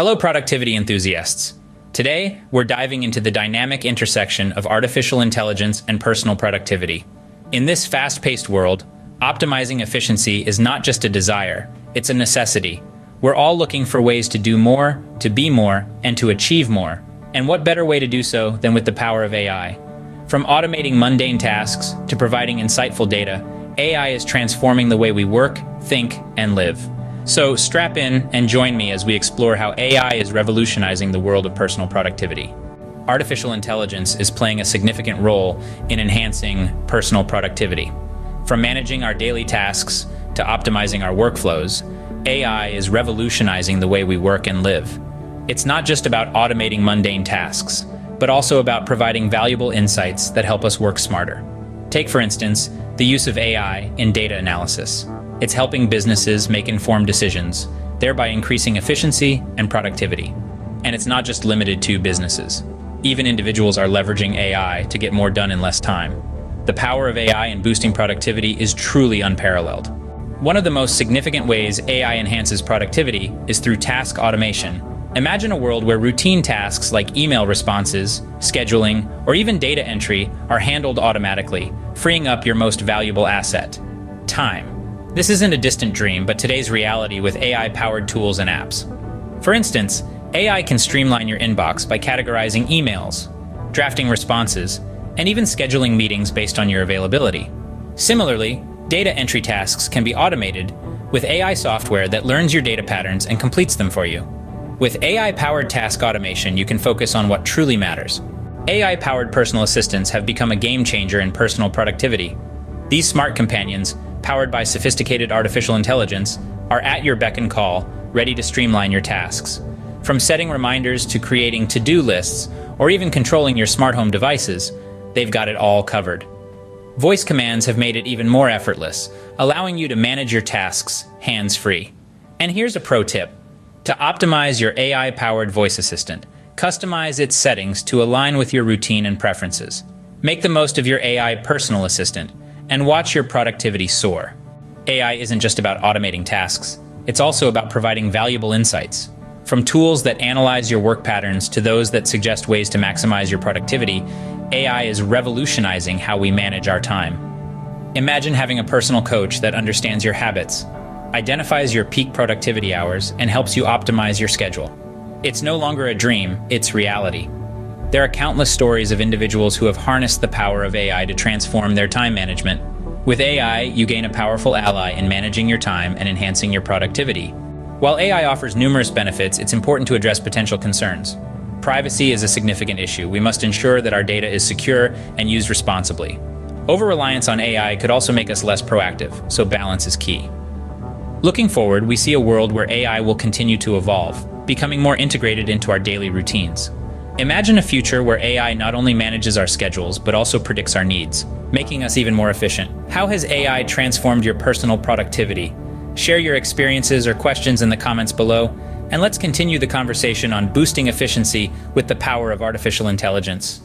Hello, productivity enthusiasts. Today, we're diving into the dynamic intersection of artificial intelligence and personal productivity. In this fast paced world, optimizing efficiency is not just a desire, it's a necessity. We're all looking for ways to do more, to be more, and to achieve more. And what better way to do so than with the power of AI? From automating mundane tasks to providing insightful data, AI is transforming the way we work, think, and live. So strap in and join me as we explore how AI is revolutionizing the world of personal productivity. Artificial intelligence is playing a significant role in enhancing personal productivity. From managing our daily tasks to optimizing our workflows, AI is revolutionizing the way we work and live. It's not just about automating mundane tasks, but also about providing valuable insights that help us work smarter. Take, for instance, the use of AI in data analysis. It's helping businesses make informed decisions, thereby increasing efficiency and productivity. And it's not just limited to businesses. Even individuals are leveraging AI to get more done in less time. The power of AI in boosting productivity is truly unparalleled. One of the most significant ways AI enhances productivity is through task automation. Imagine a world where routine tasks like email responses, scheduling, or even data entry are handled automatically, freeing up your most valuable asset time. This isn't a distant dream, but today's reality with AI powered tools and apps. For instance, AI can streamline your inbox by categorizing emails, drafting responses, and even scheduling meetings based on your availability. Similarly, data entry tasks can be automated with AI software that learns your data patterns and completes them for you. With AI powered task automation, you can focus on what truly matters. AI powered personal assistants have become a game changer in personal productivity. These smart companions powered by sophisticated artificial intelligence, are at your beck and call, ready to streamline your tasks. From setting reminders to creating to do lists, or even controlling your smart home devices, they've got it all covered. Voice commands have made it even more effortless, allowing you to manage your tasks hands free. And here's a pro tip to optimize your AI powered voice assistant, customize its settings to align with your routine and preferences. Make the most of your AI personal assistant and watch your productivity soar. AI isn't just about automating tasks, it's also about providing valuable insights. From tools that analyze your work patterns to those that suggest ways to maximize your productivity, AI is revolutionizing how we manage our time. Imagine having a personal coach that understands your habits, identifies your peak productivity hours, and helps you optimize your schedule. It's no longer a dream, it's reality. There are countless stories of individuals who have harnessed the power of AI to transform their time management. With AI, you gain a powerful ally in managing your time and enhancing your productivity. While AI offers numerous benefits, it's important to address potential concerns. Privacy is a significant issue. We must ensure that our data is secure and used responsibly. Over reliance on AI could also make us less proactive, so balance is key. Looking forward, we see a world where AI will continue to evolve, becoming more integrated into our daily routines. Imagine a future where AI not only manages our schedules, but also predicts our needs, making us even more efficient. How has AI transformed your personal productivity? Share your experiences or questions in the comments below, and let's continue the conversation on boosting efficiency with the power of artificial intelligence.